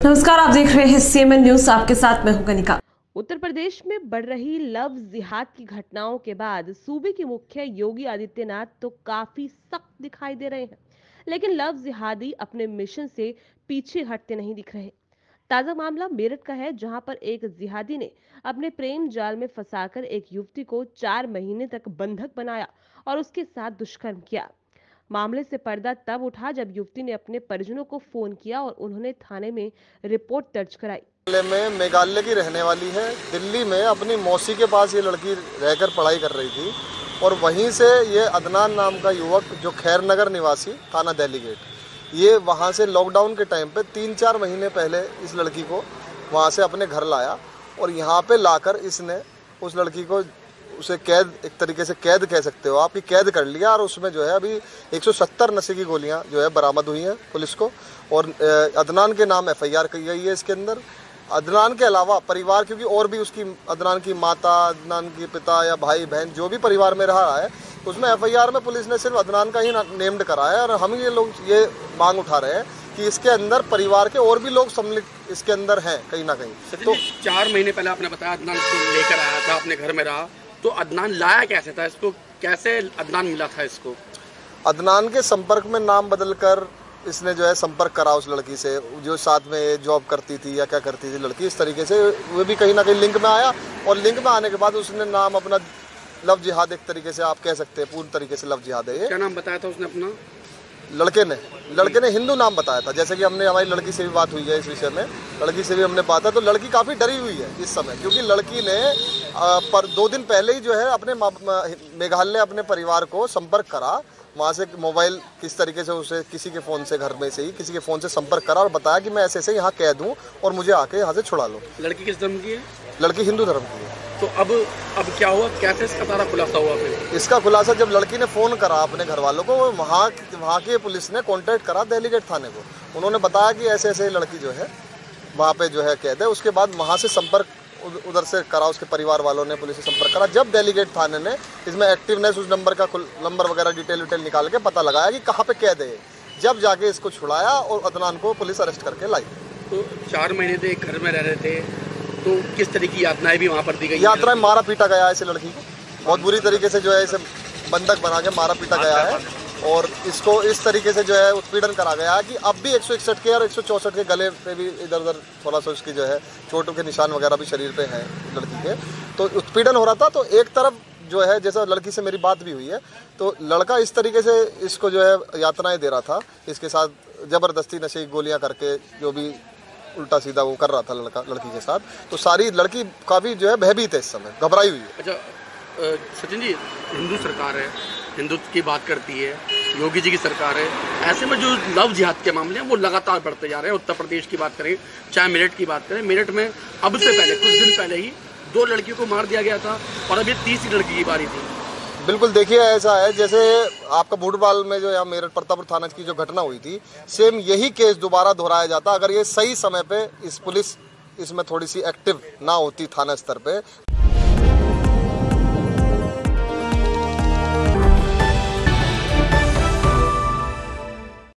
नमस्कार, आप देख रहे हैं सीएमएन न्यूज़ आपके साथ मैं हूँ गनिका उत्तर प्रदेश में बढ़ रही लव जिहाद की घटनाओं के बाद सूबे के मुख्य योगी आदित्यनाथ तो काफ़ी सख्त दिखाई दे रहे हैं। लेकिन लव जिहादी अपने मिशन से पीछे हटते नहीं दिख रहे। ताज़ा मामला मेरठ का है, जहाँ पर एक जिहादी ने अपने प्रेम जाल में फंसाकर एक युवती को चार महीने तक बंधक बनाया और उसके साथ दुष्कर्म किया। मामले से पर्दा तब उठा जब युवती ने अपने परिजनों को फ़ोन किया और उन्होंने थाने में रिपोर्ट दर्ज कराई। में मेघालय की रहने वाली है। दिल्ली में अपनी मौसी के पास ये लड़की रहकर पढ़ाई कर रही थी और वहीं से ये अदनान नाम का युवक, जो खैर नगर निवासी, थाना दिल्ली गेट ये वहाँ से लॉकडाउन के टाइम पे तीन चार महीने पहले इस लड़की को वहाँ से अपने घर लाया और यहाँ पे लाकर इसने उस लड़की को उसे कैद, एक तरीके से कैद कह सकते हो। आपकी कैद कर लिया और उसमें जो है अभी 170 नशे की गोलियाँ जो है बरामद हुई हैं पुलिस को। और अदनान के नाम एफआईआर की गई है इसके अंदर। अदनान के अलावा परिवार, क्योंकि और भी उसकी, अदनान की माता, अदनान की पिता या भाई, बहन, जो भी परिवार में रहा है, उसमें एफआईआर में पुलिस ने सिर्फ़ अदनान का ही नेम्ड करा है। और हम ये लोग, ये मांग उठा रहे हैं कि इसके अंदर परिवार के और भी लोग सम्मिलित इसके अंदर हैं, कहीं ना कहीं। तो चार महीने पहले आपने बताया अदनान लेकर आया था, अपने घर में रहा। तो अदनान लाया कैसे था? इसको कैसे अदनान मिला था इसको? अदनान के संपर्क में नाम बदलकर इसने जो है संपर्क करा उस लड़की से जो साथ में जॉब करती थी या क्या करती थी लड़की इस तरीके से वो भी कहीं ना कहीं लिंक में आया और लिंक में आने के बाद उसने नाम अपना लव जिहाद एक तरीके से आप कह सकते हैं पूर्ण तरीके से लव जिहाद है क्या नाम बताया था उसने अपना? लड़के ने लड़के ने हिंदू नाम बताया था। जैसे कि हमने हमारी लड़की से भी बात हुई है इस विषय में। लड़की से भी हमने बात है तो लड़की काफ़ी डरी हुई है इस समय क्योंकि लड़की ने पर दो दिन पहले ही जो है अपने मेघालय अपने परिवार को संपर्क करा। वहाँ से मोबाइल किस तरीके से उसे किसी के फ़ोन से घर में से ही किसी के फ़ोन से संपर्क करा और बताया कि मैं ऐसे ऐसे यहाँ कह दूँ और मुझे आके यहाँ से छुड़ा लो। लड़की किस धर्म की है? लड़की हिंदू धर्म की है। तो अब अब क्या हुआ? कैसे इसका सारा खुलासा हुआ फिर? इसका खुलासा जब लड़की ने फ़ोन करा अपने घर वालों को वहाँ वहाँ की पुलिस ने कॉन्टेक्ट करा दिल्ली गेट थाने को। उन्होंने बताया कि ऐसे ऐसे लड़की जो है वहाँ पे जो है कैद है। उसके बाद वहाँ से संपर्क उधर से करा उसके परिवार वालों ने पुलिस से संपर्क करा। जब डेलीगेट थाने ने इसमें एक्टिवनेस उस नंबर का नंबर वगैरह डिटेल विटेल निकाल के पता लगाया कि कहाँ पे कैद है। जब जाके इसको छुड़ाया और अदनान को पुलिस अरेस्ट करके लाई। तो चार महीने से घर में रह रहे थे तो किस तरह की यात्राएँ भी वहाँ पर दी गई यात्राएँ मारा पीटा गया है इसे लड़की। को बहुत बुरी तरीके से जो है इसे बंधक बना के मारा पीटा गया है। और इसको इस तरीके से जो है उत्पीड़न करा गया है कि अब भी एक सौ इकसठ के और एक के गले पे भी इधर उधर थोड़ा सा उसकी जो है चोटों के निशान वगैरह भी शरीर पे हैं लड़की के। तो उत्पीड़न हो रहा था तो एक तरफ़ जो है जैसा लड़की से मेरी बात भी हुई है तो लड़का इस तरीके से इसको जो है यातनाएँ दे रहा था। इसके साथ ज़बरदस्ती नशे की गोलियाँ करके जो भी उल्टा सीधा वो कर रहा था लड़का, लड़की के साथ। तो सारी लड़की काफ़ी जो है भयभीत है इस समय, घबराई हुई है। अच्छा सचिन जी, हिंदू सरकार है, हिंदुत्व की बात करती है, योगी जी की सरकार है, ऐसे में जो लव जिहाद के मामले हैं, वो लगातार बढ़ते जा रहे हैं। उत्तर प्रदेश की बात करें, चाहे मेरठ की बात करें, मेरठ में अब से पहले, कुछ दिन पहले ही दो लड़कियों को मार दिया गया था और अभी तीसरी लड़की की बारी थी। बिल्कुल, देखिए, ऐसा है, जैसे आपका बूढ़वाल में जो या मेरठ प्रतापपुर थाना की जो घटना हुई थी सेम यही केस दोबारा दोहराया जाता, अगर ये सही समय पे इस पुलिस इसमें थोड़ी सी एक्टिव ना होती थाना स्तर पे